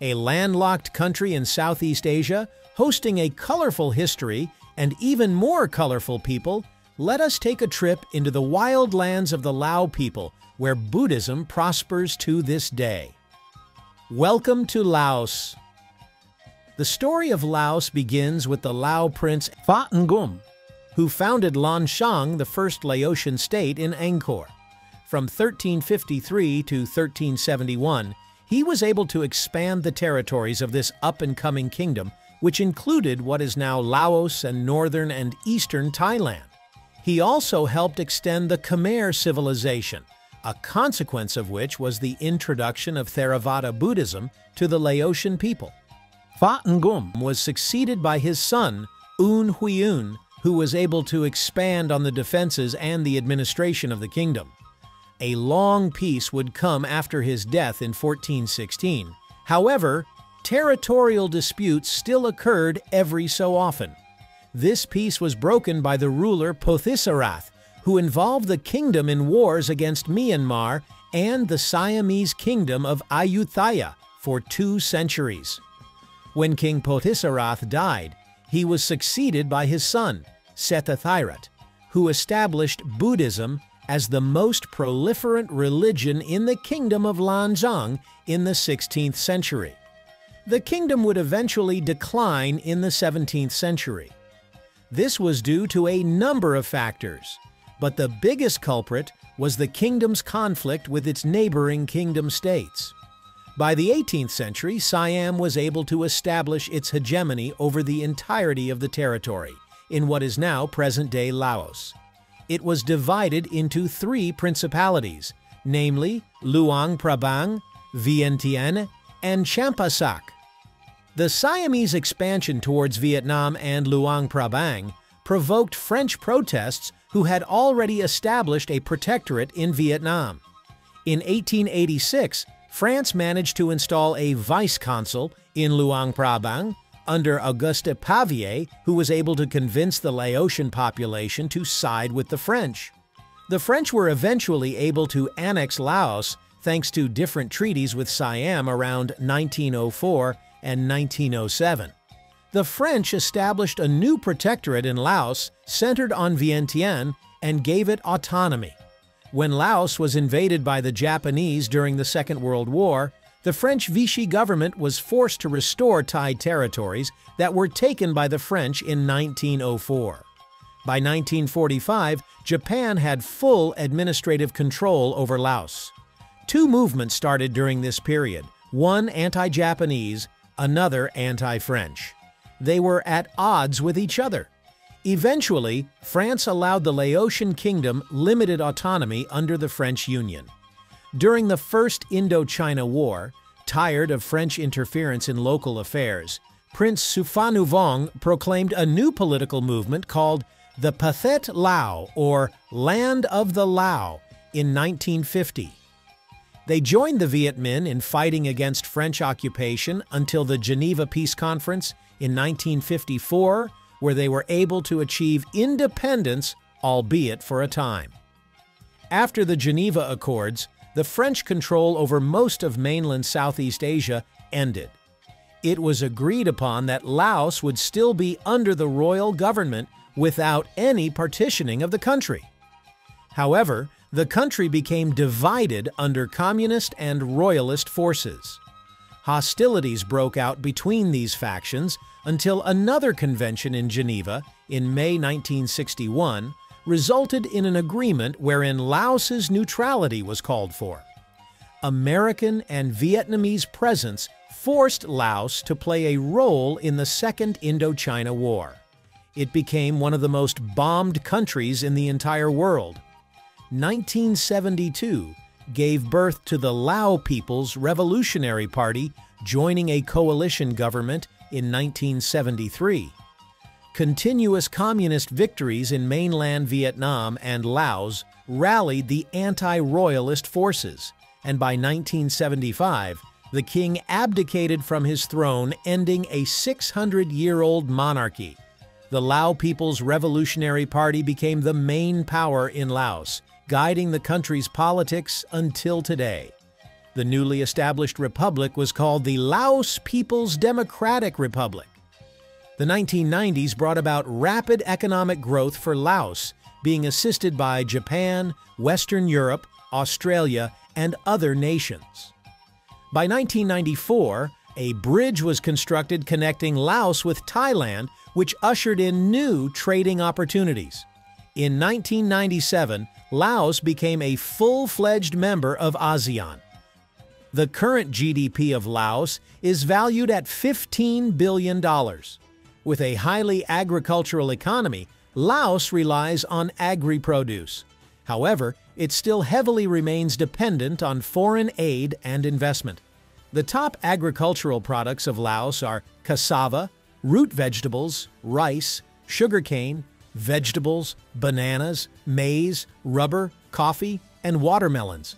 a landlocked country in Southeast Asia, hosting a colorful history and even more colorful people, let us take a trip into the wild lands of the Lao people, where Buddhism prospers to this day. Welcome to Laos. The story of Laos begins with the Lao prince Fa Ngum, who founded Lan Lanshang, the first Laotian state in Angkor. From 1353 to 1371, he was able to expand the territories of this up-and-coming kingdom, which included what is now Laos and northern and eastern Thailand. He also helped extend the Khmer civilization, a consequence of which was the introduction of Theravada Buddhism to the Laotian people. Fa Ngum was succeeded by his son, Oun Heuan, who was able to expand on the defenses and the administration of the kingdom. A long peace would come after his death in 1416. However, territorial disputes still occurred every so often. This peace was broken by the ruler Pothisarath, who involved the kingdom in wars against Myanmar and the Siamese kingdom of Ayutthaya for two centuries. When King Pothisarath died, he was succeeded by his son, Setthathirath, who established Buddhism as the most proliferant religion in the kingdom of Lan Xang in the 16th century. The kingdom would eventually decline in the 17th century. This was due to a number of factors, but the biggest culprit was the kingdom's conflict with its neighboring kingdom states. By the 18th century, Siam was able to establish its hegemony over the entirety of the territory, in what is now present-day Laos it was divided into three principalities, namely Luang Prabang, Vientiane, and Champasak. The Siamese expansion towards Vietnam and Luang Prabang provoked French protests who had already established a protectorate in Vietnam. In 1886, France managed to install a vice consul in Luang Prabang under Auguste Pavie, who was able to convince the Laotian population to side with the French. The French were eventually able to annex Laos thanks to different treaties with Siam around 1904 and 1907. The French established a new protectorate in Laos centered on Vientiane and gave it autonomy. When Laos was invaded by the Japanese during the Second World War, the French Vichy government was forced to restore Thai territories that were taken by the French in 1904. By 1945, Japan had full administrative control over Laos. Two movements started during this period, one anti-Japanese, another anti-French. They were at odds with each other. Eventually, France allowed the Laotian kingdom limited autonomy under the French Union. During the First Indochina War, tired of French interference in local affairs, Prince Souphanouvong proclaimed a new political movement called the Pathet Lao, or Land of the Lao, in 1950. They joined the Viet Minh in fighting against French occupation until the Geneva Peace Conference in 1954, where they were able to achieve independence, albeit for a time. After the Geneva Accords, the French control over most of mainland Southeast Asia ended. It was agreed upon that Laos would still be under the royal government without any partitioning of the country. However, the country became divided under communist and royalist forces. Hostilities broke out between these factions until another convention in Geneva in May 1961 resulted in an agreement wherein Laos's neutrality was called for. American and Vietnamese presence forced Laos to play a role in the Second Indochina War. It became one of the most bombed countries in the entire world. 1972 gave birth to the Lao People's Revolutionary Party joining a coalition government in 1973. Continuous communist victories in mainland Vietnam and Laos rallied the anti-royalist forces, and by 1975, the king abdicated from his throne, ending a 600-year-old monarchy. The Lao People's Revolutionary Party became the main power in Laos, guiding the country's politics until today. The newly established republic was called the Laos People's Democratic Republic. The 1990s brought about rapid economic growth for Laos, being assisted by Japan, Western Europe, Australia, and other nations. By 1994, a bridge was constructed connecting Laos with Thailand, which ushered in new trading opportunities. In 1997, Laos became a full-fledged member of ASEAN. The current GDP of Laos is valued at $15 billion. With a highly agricultural economy, Laos relies on agri-produce. However, it still heavily remains dependent on foreign aid and investment. The top agricultural products of Laos are cassava, root vegetables, rice, sugarcane, vegetables, bananas, maize, rubber, coffee, and watermelons.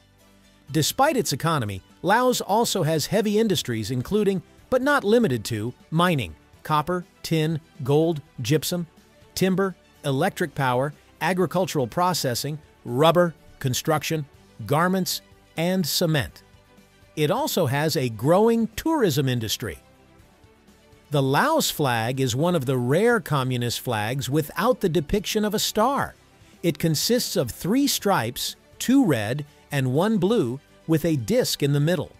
Despite its economy, Laos also has heavy industries including, but not limited to, mining, copper, tin, gold, gypsum, timber, electric power, agricultural processing, rubber, construction, garments, and cement. It also has a growing tourism industry. The Laos flag is one of the rare communist flags without the depiction of a star. It consists of three stripes, two red and one blue, with a disc in the middle.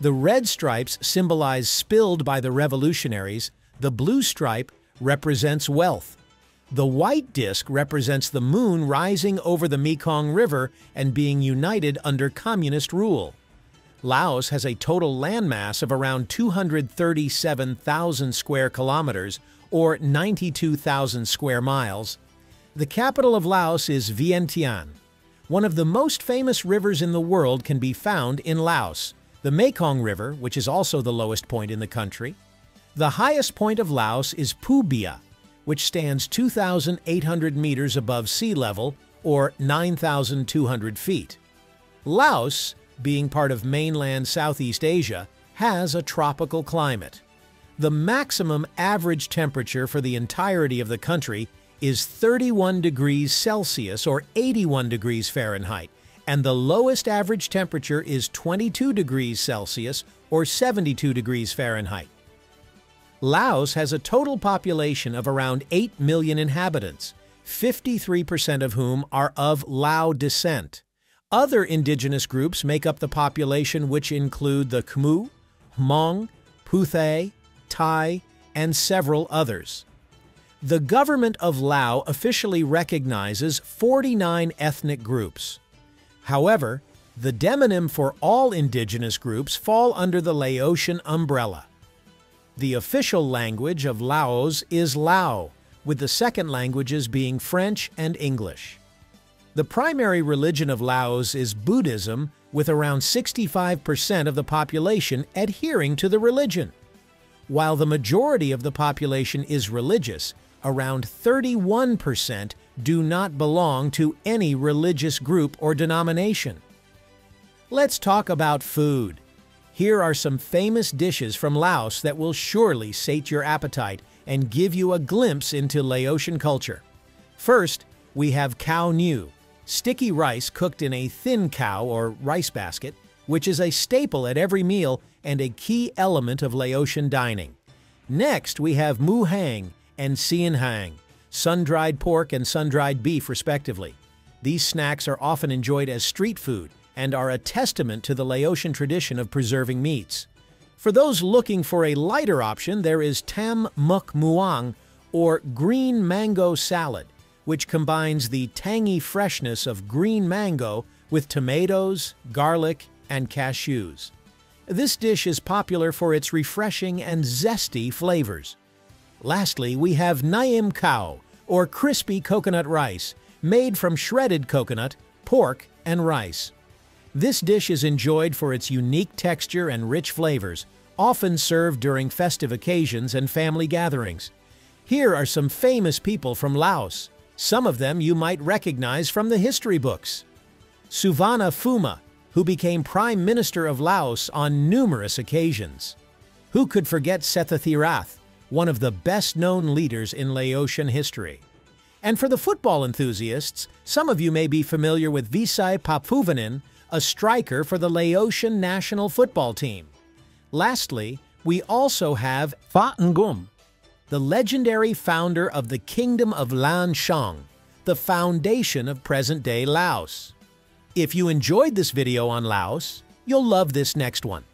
The red stripes symbolize spilled by the revolutionaries, the blue stripe represents wealth. The white disc represents the moon rising over the Mekong River and being united under communist rule. Laos has a total landmass of around 237,000 square kilometers, or 92,000 square miles. The capital of Laos is Vientiane. One of the most famous rivers in the world can be found in Laos, the Mekong River, which is also the lowest point in the country. The highest point of Laos is Phu Bia, which stands 2,800 meters above sea level, or 9,200 feet. Laos, being part of mainland Southeast Asia, has a tropical climate. The maximum average temperature for the entirety of the country is 31 degrees Celsius or 81 degrees Fahrenheit, and the lowest average temperature is 22 degrees Celsius or 72 degrees Fahrenheit. Laos has a total population of around 8 million inhabitants, 53% of whom are of Lao descent. Other indigenous groups make up the population which include the Khmu, Hmong, Phuthai, Thai, and several others. The government of Lao officially recognizes 49 ethnic groups. However, the demonym for all indigenous groups fall under the Laotian umbrella. The official language of Laos is Lao, with the second languages being French and English. The primary religion of Laos is Buddhism, with around 65% of the population adhering to the religion. While the majority of the population is religious, around 31% do not belong to any religious group or denomination. Let's talk about food. Here are some famous dishes from Laos that will surely sate your appetite and give you a glimpse into Laotian culture. First, we have khao nu, sticky rice cooked in a thin khao or rice basket, which is a staple at every meal and a key element of Laotian dining. Next, we have mu hang and sien hang, sun-dried pork and sun-dried beef respectively. These snacks are often enjoyed as street food and are a testament to the Laotian tradition of preserving meats. For those looking for a lighter option, there is tam muk muang, or green mango salad, which combines the tangy freshness of green mango with tomatoes, garlic, and cashews. This dish is popular for its refreshing and zesty flavors. Lastly, we have nam khao, or crispy coconut rice, made from shredded coconut, pork, and rice. This dish is enjoyed for its unique texture and rich flavors, often served during festive occasions and family gatherings. Here are some famous people from Laos. Some of them you might recognize from the history books. Souvanna Phouma, who became Prime Minister of Laos on numerous occasions. Who could forget Setthathirath, one of the best-known leaders in Laotian history? And for the football enthusiasts, some of you may be familiar with Visay Phaphuvanin, a striker for the Laotian national football team. Lastly, we also have Fa Ngum, the legendary founder of the Kingdom of Lan Xang, the foundation of present-day Laos. If you enjoyed this video on Laos, you'll love this next one.